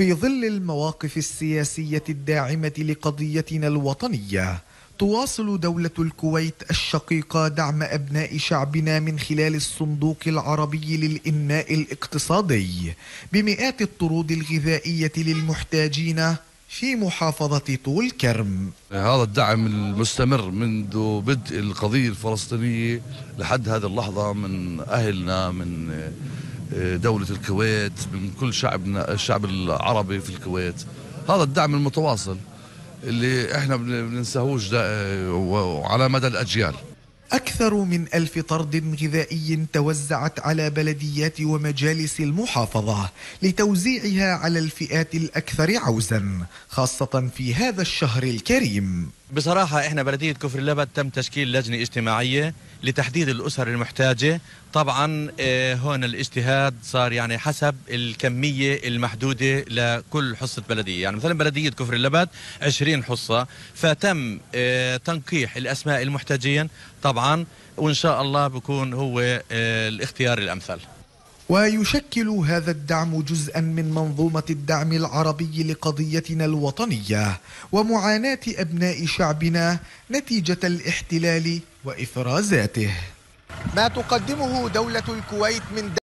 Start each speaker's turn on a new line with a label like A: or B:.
A: في ظل المواقف السياسية الداعمة لقضيتنا الوطنية تواصل دولة الكويت الشقيقة دعم أبناء شعبنا من خلال الصندوق العربي للإنماء الاقتصادي بمئات الطرود الغذائية للمحتاجين في محافظة طول كرم.
B: هذا الدعم المستمر منذ بدء القضية الفلسطينية لحد هذه اللحظة من أهلنا من دولة الكويت من كل شعبنا الشعب العربي في الكويت. هذا الدعم المتواصل اللي إحنا بننساهوش وعلى مدى الأجيال.
A: أكثر من ألف طرد غذائي توزعت على بلديات ومجالس المحافظة لتوزيعها على الفئات الأكثر عوزا خاصة في هذا الشهر الكريم.
C: بصراحة إحنا بلدية كفر اللبد تم تشكيل لجنة اجتماعية لتحديد الأسر المحتاجة. طبعا آه هون الاجتهاد صار يعني حسب الكمية المحدودة لكل حصة بلدية. يعني مثلا بلدية كفر اللبد 20 حصة فتم آه تنقيح الأسماء المحتاجين طبعا وإن شاء الله بكون هو آه الاختيار الأمثل.
A: ويشكل هذا الدعم جزءا من منظومة الدعم العربي لقضيتنا الوطنية ومعاناة أبناء شعبنا نتيجة الاحتلال وإفرازاته. ما تقدمه دولة الكويت من